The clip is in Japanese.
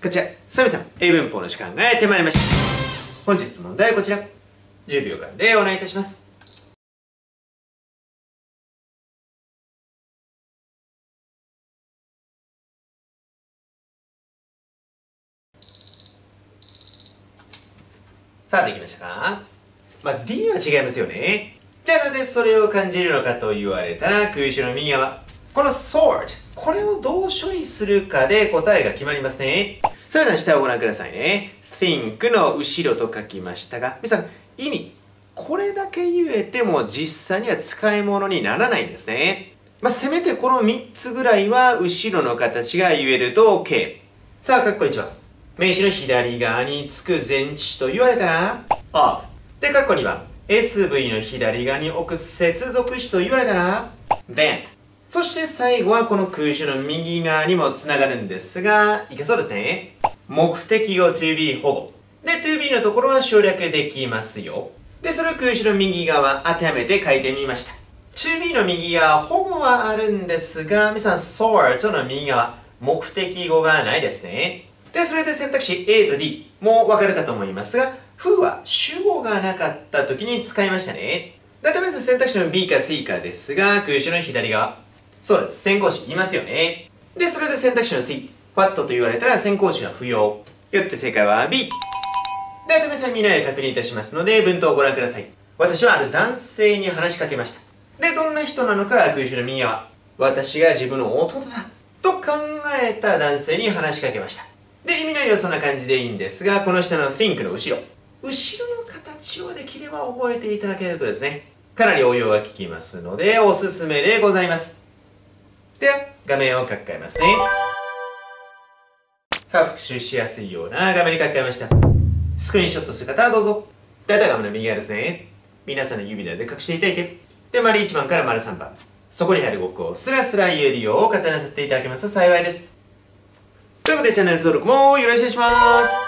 こちら、サミさん、英文法の時間がやってまいりました。本日の問題はこちら。10秒間でお願いいたします。さあ、できましたか？まあ、D は違いますよね。じゃあなぜそれを感じるのかと言われたら、空詞の右側。この sort、これをどう処理するかで答えが決まりますね。それでは下をご覧くださいね。think の後ろと書きましたが、皆さん、意味、これだけ言えても実際には使い物にならないんですね。まあ、せめてこの3つぐらいは後ろの形が言えると OK。さあ、かっこ1は。名詞の左側につく前置詞と言われたら off。で、かっこ2番。SV の左側に置く接続詞と言われたら that。そして最後はこの空詞の右側にもつながるんですが、いけそうですね。目的語 to be 保護。で、toB のところは省略できますよ。で、それを空詞の右側当てはめて書いてみました。toB の右側、保護はあるんですが、皆さん、sort の右側、目的語がないですね。で、それで選択肢 A と D も分かるかと思いますが、風は主語がなかった時に使いましたね。だとりあえず選択肢の B か C かですが、空詞の左側、そうです。先行詞いますよね。で、それで選択肢の C。ファットと言われたら先行詞は不要。よって正解は B。では、皆さん見ない確認いたしますので、文頭をご覧ください。私はある男性に話しかけました。で、どんな人なのかは空詞の右側。私が自分の弟だ。と考えた男性に話しかけました。で、意味内容はそんな感じでいいんですが、この下の think の後ろ。後ろの形をできれば覚えていただけるとですね、かなり応用が効きますので、おすすめでございます。では、画面を書き換えますね。復習しやすいような画面に書き換えました。スクリーンショットする方はどうぞ。だいたい画面の右側ですね。皆さんの指で隠していただいて。で、丸1番から丸3番。そこに入る動きをスラスラ言えるよう重ねさせていただけますと幸いです。ということでチャンネル登録もよろしくお願いします。